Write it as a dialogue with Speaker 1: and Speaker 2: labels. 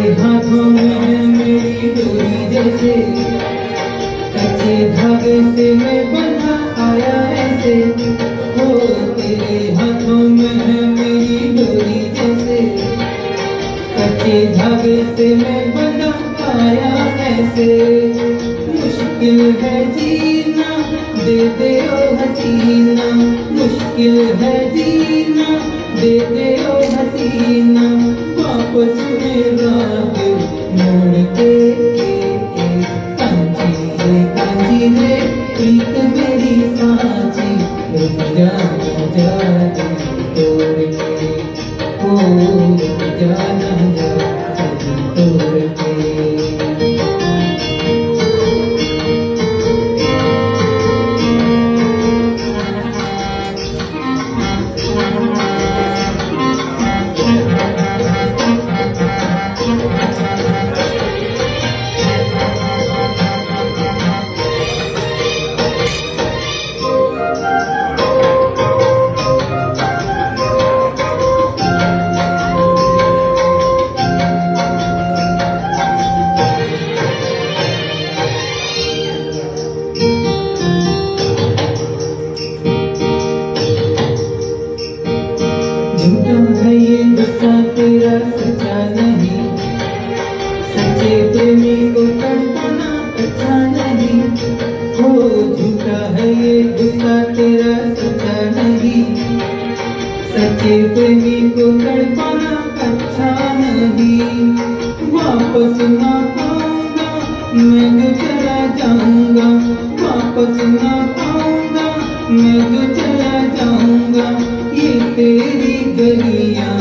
Speaker 1: हाथों में मेरी डोरी जैसे, कच्चे धागे से मैं बना आया ऐसे। हो तेरे हाथों में मेरी डोरी जैसे, कच्चे धागे से मैं बना आया ऐसे। मुश्किल है जीना, दे दे ओ हसीना, मुश्किल है जीना। दे दे ओ हसीना, वापस मेरा दिल मोड़ के कांची रे कांची रे प्रीत मेरी सांची रुक जा जा झूठा है ये गुस्सा तेरा सच्चा नहीं। सच्चे प्रेमी को तड़पाना अच्छा नहीं। हो झूठा है ये गुस्सा तेरा सच्चा नहीं। सच्चे प्रेमी को तड़पाना अच्छा नहीं। वापस ना आऊँगा मैं जो चला जाऊँगा। वापस ना आऊँगा मैं जो चला जाऊँगा। ये तेरी cơn nhà